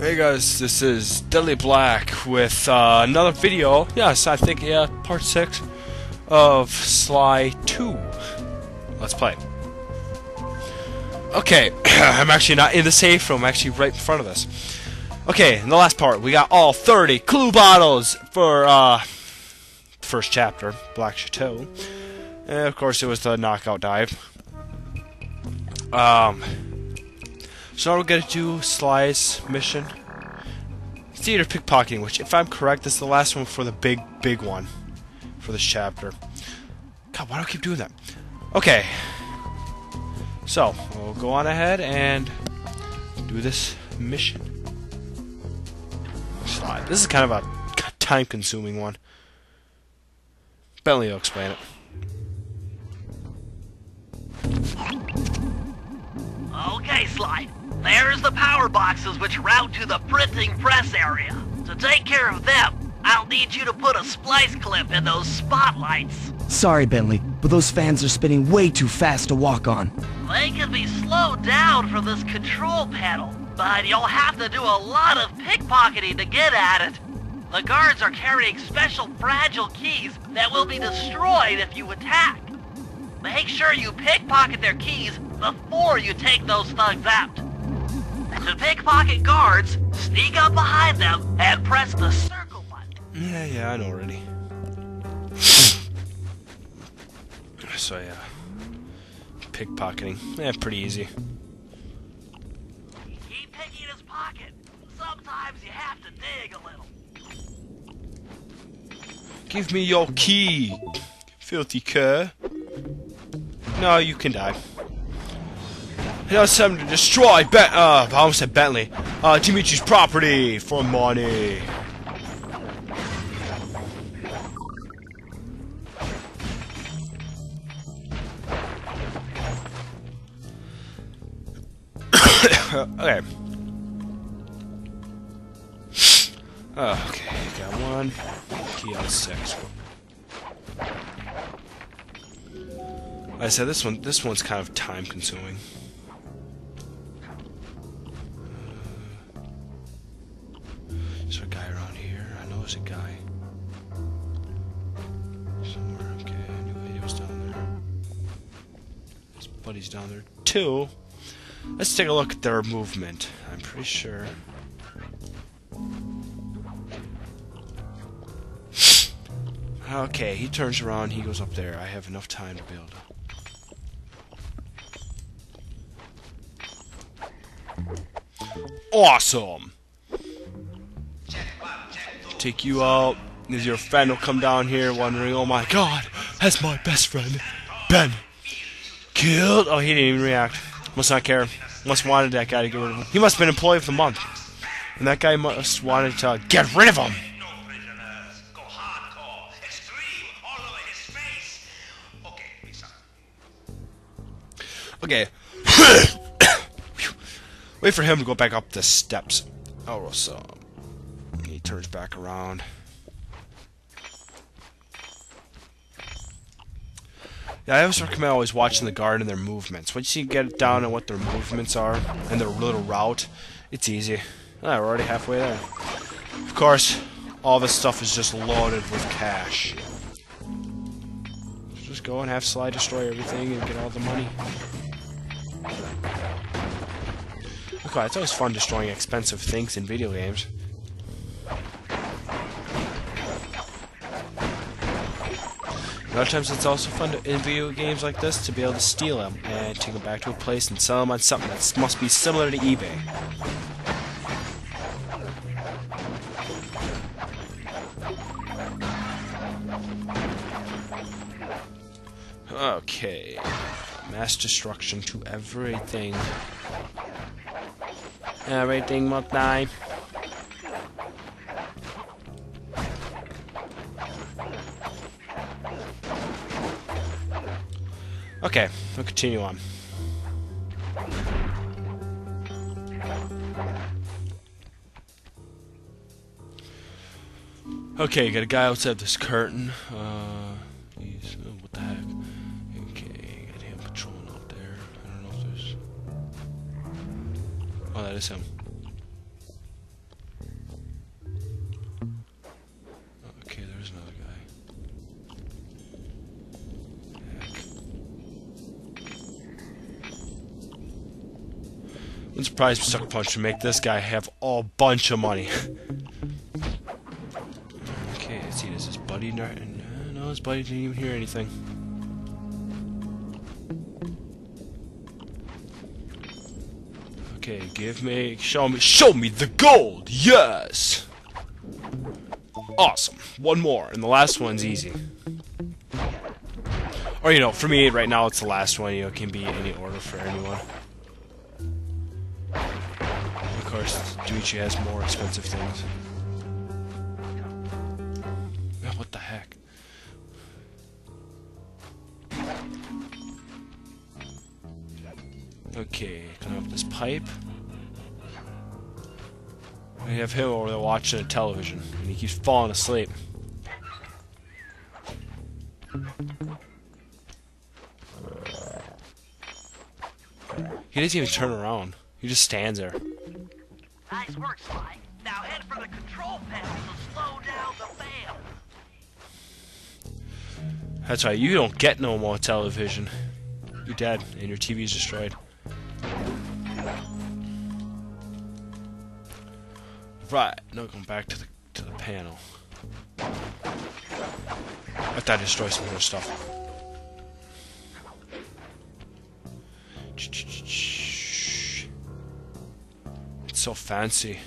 Hey guys, this is Deadly Black with uh, another video. Yes, I think, yeah, part 6 of Sly 2. Let's play. Okay, I'm actually not in the safe room, I'm actually right in front of us. Okay, in the last part, we got all 30 clue bottles for, uh, first chapter, Black Chateau. And of course, it was the knockout dive. Um, so we're gonna do Sly's mission. Theater pickpocketing, which, if I'm correct, is the last one for the big, big one for this chapter. God, why do I keep doing that? Okay. So, we'll go on ahead and do this mission. Sly. This is kind of a time-consuming one. Bentley will explain it. Okay, Sly. There's the power boxes which route to the printing press area. To take care of them, I'll need you to put a splice clip in those spotlights. Sorry, Bentley, but those fans are spinning way too fast to walk on. They can be slowed down from this control panel, but you'll have to do a lot of pickpocketing to get at it. The guards are carrying special fragile keys that will be destroyed if you attack. Make sure you pickpocket their keys before you take those thugs out. To pickpocket guards, sneak up behind them and press the circle button. Yeah, yeah, I know already. so yeah, pickpocketing. Yeah, pretty easy. Keep picking his pocket. Sometimes you have to dig a little. Give me your key, filthy cur. No, you can die. Now it's time to destroy Bet. Uh, I almost said Bentley. Uh, Dimitri's property for money. okay. Okay, got one. Key out six. I said, this one, this one's kind of time consuming. Is there a guy around here? I know there's a guy. Somewhere, okay, knew he was down there. His buddy's down there too. Let's take a look at their movement. I'm pretty sure. Okay, he turns around, he goes up there. I have enough time to build. Awesome! Take you out. Is your friend will come down here wondering, oh my god, that's my best friend, Ben. Killed? Oh, he didn't even react. Must not care. Must wanted that guy to get rid of him. He must have been employee of the month. And that guy must wanted to get rid of him. Okay. Wait for him to go back up the steps. Oh, so turns back around. Yeah, I always recommend always watching the guard and their movements. Once you get down on what their movements are and their little route, it's easy. Ah, we're already halfway there. Of course, all this stuff is just loaded with cash. Just go and have Sly destroy everything and get all the money. Okay, it's always fun destroying expensive things in video games. A lot of times it's also fun to, in video games like this to be able to steal them and take them back to a place and sell them on something that must be similar to eBay. Okay. Mass destruction to everything. Everything must die. Okay, we'll continue on. Okay, you got a guy outside this curtain. Uh, he's, oh, what the heck? Okay, got him patrolling up there. I don't know if there's. Oh, that is him. Surprise Sucker Punch to make this guy have a bunch of money. okay, let's see, does his buddy not... No, his buddy didn't even hear anything. Okay, give me... Show me... Show me the gold! Yes! Awesome. One more, and the last one's easy. Or, you know, for me, right now, it's the last one. You know, it can be any order for anyone. Course, has more expensive things. What the heck? Okay, climb up this pipe. We have him over there watching television, and he keeps falling asleep. He doesn't even turn around. He just stands there. Nice work, Sly. Now head for the control panel to slow down the fan. That's right, you don't get no more television. You're dead, and your TV's destroyed. Right, now going back to the to the panel. Let that destroy some more stuff. It's so fancy.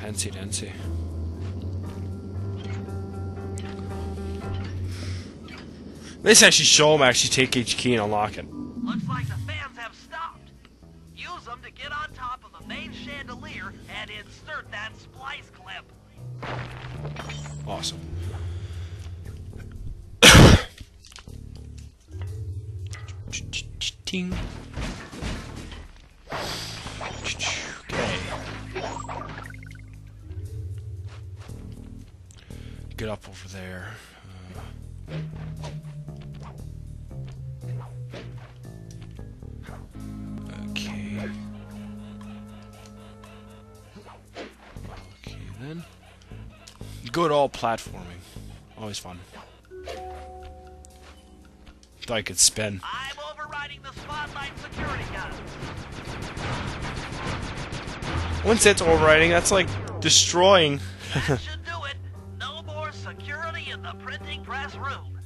Fancy dancy. This actually show him actually take each key and unlock it. Looks like the fans have stopped. Use them to get on top of the main chandelier and insert that splice clip. Awesome. Ting. Okay. Get up over there. Uh, okay. Okay then. Good all platforming. Always fun. Thought I could spin. Once it's overriding, that's like destroying. That should do it. No more security in the printing press room.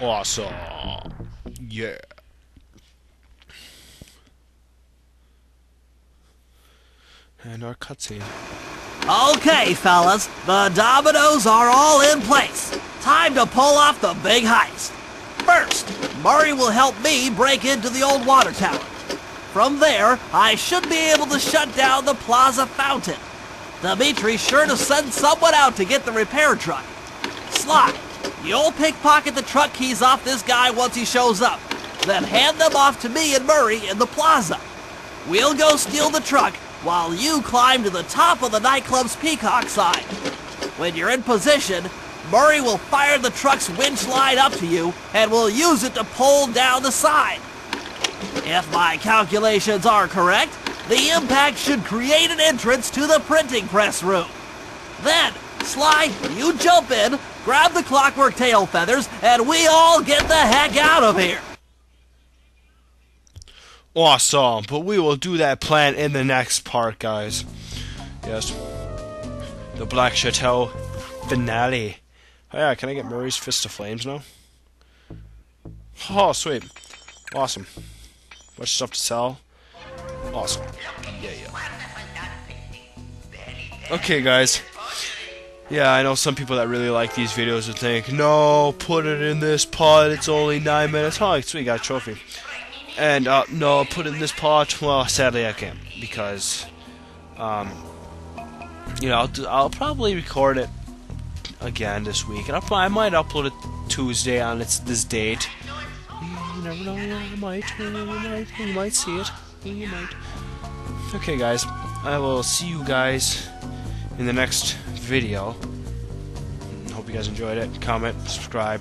awesome. Yeah. And our cutscene. Okay, fellas, the dominoes are all in place. Time to pull off the big heist. First, Murray will help me break into the old water tower. From there, I should be able to shut down the plaza fountain. Dimitri's sure to send someone out to get the repair truck. Sly, you'll pickpocket the truck keys off this guy once he shows up. Then hand them off to me and Murray in the plaza. We'll go steal the truck while you climb to the top of the nightclub's peacock sign. When you're in position, Murray will fire the truck's winch line up to you and we'll use it to pull down the sign. If my calculations are correct, the impact should create an entrance to the printing press room. Then, Sly, you jump in, grab the clockwork tail feathers, and we all get the heck out of here. Awesome, but we will do that plan in the next part, guys. Yes. The Black Chateau finale. Oh yeah, can I get Murray's Fist of Flames now? Oh, sweet. Awesome. Much stuff to sell. Awesome. Yeah, yeah. Okay, guys. Yeah, I know some people that really like these videos would think, no, put it in this pod, it's only 9 minutes. Oh, sweet, got a trophy. And, uh, no, put it in this pod. Well, sadly I can't, because, um, you know, I'll, do, I'll probably record it again this week. And I'll, I might upload it Tuesday on its this date. Never know, you might, you might, you might see it. You might. Okay, guys, I will see you guys in the next video. Hope you guys enjoyed it. Comment, subscribe.